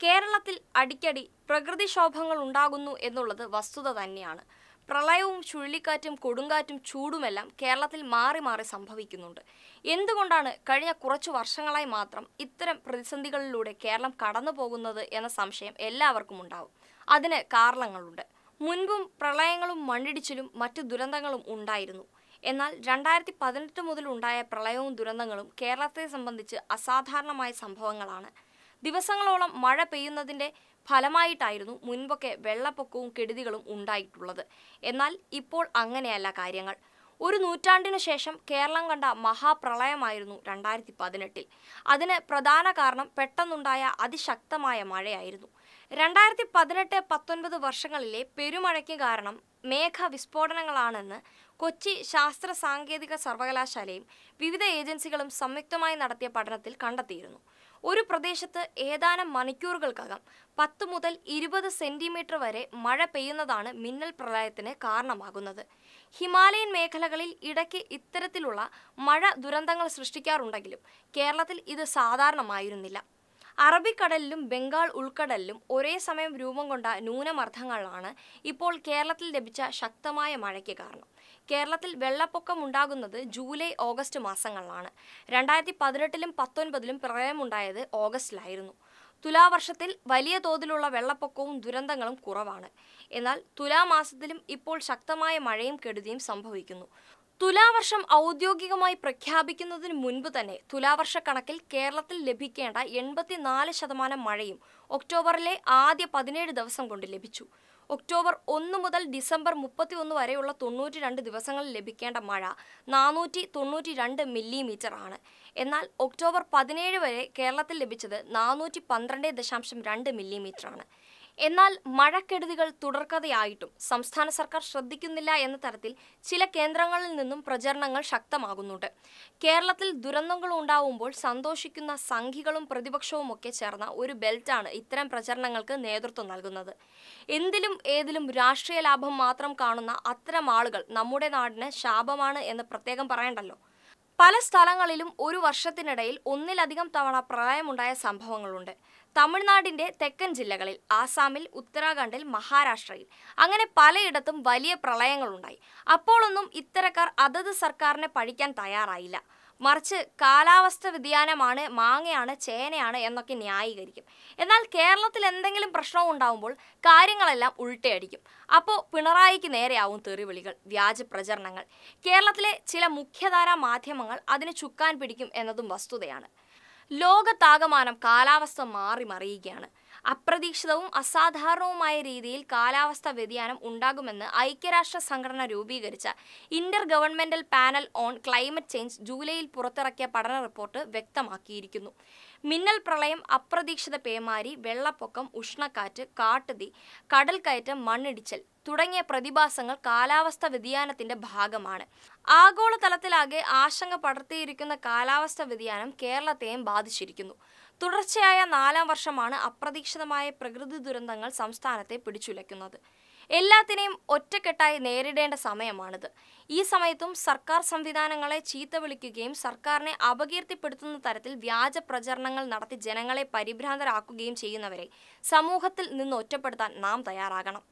കേരളത്തിൽ അടിക്കടി പ്രകൃതിക്ഷോഭങ്ങൾ ഉണ്ടാകുന്നു എന്നുള്ളത് വസ്തുത തന്നെയാണ്. പ്രളയവും ചുഴലിക്കാറ്റും കൊടുങ്കാറ്റും ചൂടുമെല്ലാം കേരളത്തിൽ മാറി മാറി സംഭവിക്കുന്നുണ്ട്. എന്തുകൊണ്ടാണ് കഴിഞ്ഞ കുറച്ചു വർഷങ്ങളായി മാത്രം ഇത്തരം പ്രതിസന്ധികളിലൂടെ കേരളം കടന്നു പോകുന്നത് എന്ന സംശയം എല്ലാവർക്കും ഉണ്ടാവും. അതിന് കാരണങ്ങളുണ്ട്. മുൻപും പ്രളയങ്ങളും മണ്ണിടിച്ചിലും മറ്റു ദുരന്തങ്ങളും ഉണ്ടായിരുന്നു. എന്നാൽ രണ്ടായിരത്തി പതിനെട്ട് മുതൽ ഉണ്ടായ പ്രളയവും ദുരന്തങ്ങളും കേരളത്തെ സംബന്ധിച്ച് അസാധാരണമായ സംഭവങ്ങളാണ്. ദിവസങ്ങളോളം മഴ പെയ്യുന്നതിന്റെ ഫലമായിട്ടായിരുന്നു മുൻപൊക്കെ വെള്ളപ്പൊക്കവും കെടുതികളും ഉണ്ടായിട്ടുള്ളത്. എന്നാൽ ഇപ്പോൾ അങ്ങനെയല്ല കാര്യങ്ങൾ. ഒരു നൂറ്റാണ്ടിനു ശേഷം കേരളം കണ്ട മഹാപ്രളയമായിരുന്നു രണ്ടായിരത്തി പതിനെട്ടിൽ അതിന് പ്രധാന കാരണം പെട്ടെന്നുണ്ടായ അതിശക്തമായ മഴയായിരുന്നു. രണ്ടായിരത്തി പതിനെട്ട് പത്തൊൻപത് വർഷങ്ങളിലെ പെരുമഴയ്ക്ക് കാരണം മേഘ വിസ്ഫോടനങ്ങളാണെന്ന് കൊച്ചി ശാസ്ത്ര സാങ്കേതിക സർവകലാശാലയും വിവിധ ഏജൻസികളും സംയുക്തമായി നടത്തിയ പഠനത്തിൽ കണ്ടെത്തിയിരുന്നു. ഒരു പ്രദേശത്ത് ഏതാനും മണിക്കൂറുകൾക്കകം പത്ത് മുതൽ ഇരുപത് സെന്റിമീറ്റർ വരെ മഴ പെയ്യുന്നതാണ് മിന്നൽ പ്രളയത്തിന് കാരണമാകുന്നത്. ഹിമാലയൻ മേഖലകളിൽ ഇടയ്ക്ക് ഇത്തരത്തിലുള്ള മഴ ദുരന്തങ്ങൾ സൃഷ്ടിക്കാറുണ്ടെങ്കിലും കേരളത്തിൽ ഇത് സാധാരണമായിരുന്നില്ല. അറബിക്കടലിലും ബംഗാൾ ഉൾക്കടലിലും ഒരേ സമയം രൂപം കൊണ്ട ന്യൂനമർദ്ദങ്ങളാണ് ഇപ്പോൾ കേരളത്തിൽ ലഭിച്ച ശക്തമായ മഴയ്ക്ക് കാരണം. കേരളത്തിൽ വെള്ളപ്പൊക്കം ഉണ്ടാകുന്നത് ജൂലൈ ഓഗസ്റ്റ് മാസങ്ങളിലാണ്. രണ്ടായിരത്തി പതിനെട്ടിലും പത്തൊൻപതിലും പ്രളയമുണ്ടായത് ഓഗസ്റ്റിലായിരുന്നു. തുലാവർഷത്തിൽ വലിയ തോതിലുള്ള വെള്ളപ്പൊക്കവും ദുരന്തങ്ങളും കുറവാണ്. എന്നാൽ തുലാമാസത്തിലും ഇപ്പോൾ ശക്തമായ മഴയും കെടുതിയും സംഭവിക്കുന്നു. തുലാവർഷം ഔദ്യോഗികമായി പ്രഖ്യാപിക്കുന്നതിന് മുൻപ് തന്നെ തുലാവർഷ കണക്കിൽ കേരളത്തിൽ ലഭിക്കേണ്ട എൺപത്തിനാല് ശതമാനം മഴയും ഒക്ടോബറിലെ ആദ്യ പതിനേഴ് ദിവസം കൊണ്ട് ലഭിച്ചു. ഒക്ടോബർ ഒന്ന് മുതൽ ഡിസംബർ മുപ്പത്തി ഒന്ന് വരെയുള്ള തൊണ്ണൂറ്റി രണ്ട് ദിവസങ്ങളിൽ ലഭിക്കേണ്ട മഴ നാനൂറ്റി തൊണ്ണൂറ്റി രണ്ട് മില്ലിമീറ്റർ ആണ്. എന്നാൽ ഒക്ടോബർ പതിനേഴ് വരെ കേരളത്തിൽ ലഭിച്ചത് നാനൂറ്റി പന്ത്രണ്ട് ദശാംശം രണ്ട് മില്ലിമീറ്റർ ആണ്. എന്നാൽ മഴക്കെടുതികൾ തുടർക്കഥയായിട്ടും സംസ്ഥാന സർക്കാർ ശ്രദ്ധിക്കുന്നില്ല എന്ന തരത്തിൽ ചില കേന്ദ്രങ്ങളിൽ നിന്നും പ്രചരണങ്ങൾ ശക്തമാകുന്നുണ്ട്. കേരളത്തിൽ ദുരന്തങ്ങൾ ഉണ്ടാവുമ്പോൾ സന്തോഷിക്കുന്ന സംഘികളും പ്രതിപക്ഷവും ഒക്കെ ചേർന്ന ഒരു ബെൽറ്റാണ് ഇത്തരം പ്രചരണങ്ങൾക്ക് നേതൃത്വം നൽകുന്നത്. എന്തിലും ഏതിലും രാഷ്ട്രീയ ലാഭം മാത്രം കാണുന്ന അത്തരം ആളുകൾ നമ്മുടെ നാടിന് ശാപമാണ് എന്ന് പ്രത്യേകം പറയണ്ടല്ലോ? പല സ്ഥലങ്ങളിലും ഒരു വർഷത്തിനിടയിൽ ഒന്നിലധികം തവണ പ്രളയമുണ്ടായ സംഭവങ്ങളുണ്ട്. തമിഴ്നാടിന്റെ തെക്കൻ ജില്ലകളിൽ ആസാമിൽ ഉത്തരാഖണ്ഡിൽ മഹാരാഷ്ട്രയിൽ. അങ്ങനെ പലയിടത്തും വലിയ പ്രളയങ്ങളുണ്ടായി. അപ്പോഴൊന്നും ഇത്തരക്കാർ അതത് സർക്കാരിനെ പഴിക്കാൻ തയ്യാറായില്ല. മറിച്ച് കാലാവസ്ഥ വ്യതിയാനമാണ് മാങ്ങയാണ് ചേനയാണ് എന്നൊക്കെ ന്യായീകരിക്കും. എന്നാൽ കേരളത്തിൽ എന്തെങ്കിലും പ്രശ്നം ഉണ്ടാവുമ്പോൾ കാര്യങ്ങളെല്ലാം ഉൾട്ടയടിക്കും. അപ്പോൾ പിണറായിക്ക് നേരെയാവും തെറിവിളികൾ വ്യാജ പ്രചരണങ്ങൾ. കേരളത്തിലെ ചില മുഖ്യധാരാ മാധ്യമങ്ങൾ അതിന് ചുക്കാൻ പിടിക്കും എന്നതും വസ്തുതയാണ്. ലോകത്താകമാനം കാലാവസ്ഥ മാറി മറിയുകയാണ്. അപ്രതീക്ഷിതവും അസാധാരണവുമായ രീതിയിൽ കാലാവസ്ഥ വ്യതിയാനം ഉണ്ടാകുമെന്ന് ഐക്യരാഷ്ട്ര സംഘടന രൂപീകരിച്ച intergovernmental panel on climate change ജൂലൈയിൽ പുറത്തിറക്കിയ പഠന റിപ്പോർട്ട് വ്യക്തമാക്കിയിരിക്കുന്നു. മിന്നൽ പ്രളയം അപ്രതീക്ഷിത പേമാരി വെള്ളപ്പൊക്കം ഉഷ്ണക്കാറ്റ് കാട്ടുതീ കടൽക്കയറ്റം മണ്ണിടിച്ചൽ തുടങ്ങിയ പ്രതിഭാസങ്ങൾ കാലാവസ്ഥ വ്യതിയാനത്തിന്റെ ഭാഗമാണ്. ആഗോളതലത്തിലാകെ ആശങ്ക പടർത്തിയിരിക്കുന്ന കാലാവസ്ഥ വ്യതിയാനം കേരളത്തെയും ബാധിച്ചിരിക്കുന്നു. തുടർച്ചയായ നാലാം വർഷമാണ് അപ്രതീക്ഷിതമായ പ്രകൃതി ദുരന്തങ്ങൾ സംസ്ഥാനത്തെ പിടിച്ചുലയ്ക്കുന്നത്. എല്ലാത്തിനെയും ഒറ്റക്കെട്ടായി നേരിടേണ്ട സമയമാണിത്. ഈ സമയത്തും സർക്കാർ സംവിധാനങ്ങളെ ചീത്ത വിളിക്കുകയും സർക്കാരിനെ അപകീർത്തിപ്പെടുത്തുന്ന തരത്തിൽ വ്യാജ പ്രചരണങ്ങൾ നടത്തി ജനങ്ങളെ പരിഭ്രാന്തരാക്കുകയും ചെയ്യുന്നവരെ സമൂഹത്തിൽ നിന്ന് ഒറ്റപ്പെടുത്താൻ നാം തയ്യാറാകണം.